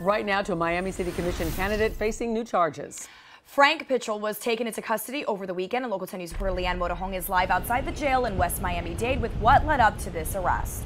Right now to a Miami City Commission candidate facing new charges. Frank Pichel was taken into custody over the weekend, and local 10 News reporter Leanne Morejon is live outside the jail in West Miami-Dade with what led up to this arrest.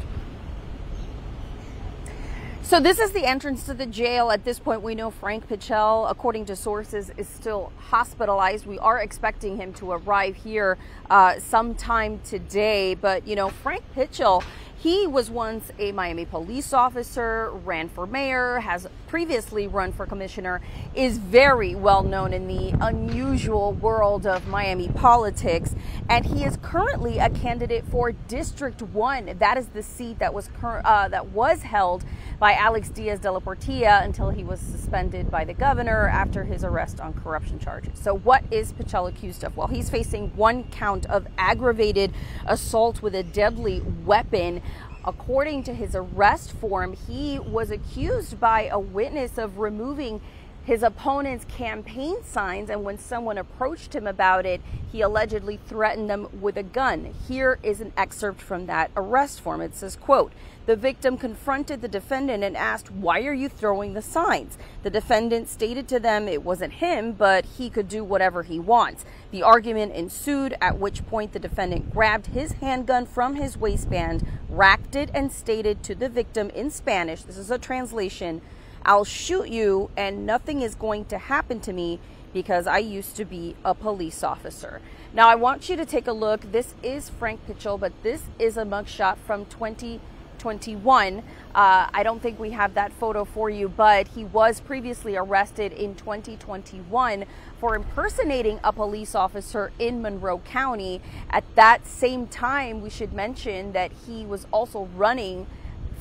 So this is the entrance to the jail. At this point, we know Frank Pichel, according to sources, is still hospitalized. We are expecting him to arrive here uh, sometime today. But, you know, Frank Pichel he was once a Miami police officer, ran for mayor, has previously run for commissioner, is very well known in the unusual world of Miami politics, and he is currently a candidate for District 1. That is the seat that was uh, that was held by Alex Diaz de la Portilla until he was suspended by the governor after his arrest on corruption charges. So what is Pichel accused of? Well, he's facing one count of aggravated assault with a deadly weapon. According to his arrest form, he was accused by a witness of removing his opponent's campaign signs, and when someone approached him about it, he allegedly threatened them with a gun. Here is an excerpt from that arrest form. It says, quote, the victim confronted the defendant and asked, why are you throwing the signs? The defendant stated to them it wasn't him, but he could do whatever he wants. The argument ensued, at which point the defendant grabbed his handgun from his waistband, racked it, and stated to the victim in Spanish, this is a translation, I'll shoot you and nothing is going to happen to me because I used to be a police officer. Now, I want you to take a look. This is Frank Pichel, but this is a mugshot from 2021. Uh, I don't think we have that photo for you, but he was previously arrested in 2021 for impersonating a police officer in Monroe County. At that same time, we should mention that he was also running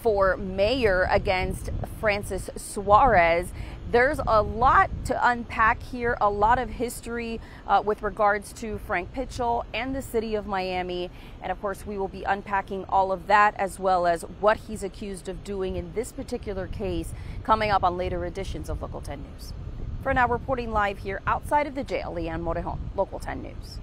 for mayor against Francis Suarez. There's a lot to unpack here, a lot of history uh, with regards to Frank Pichel and the city of Miami. And of course, we will be unpacking all of that as well as what he's accused of doing in this particular case coming up on later editions of Local 10 News. For now, reporting live here outside of the jail, Leanne Morejon, Local 10 News.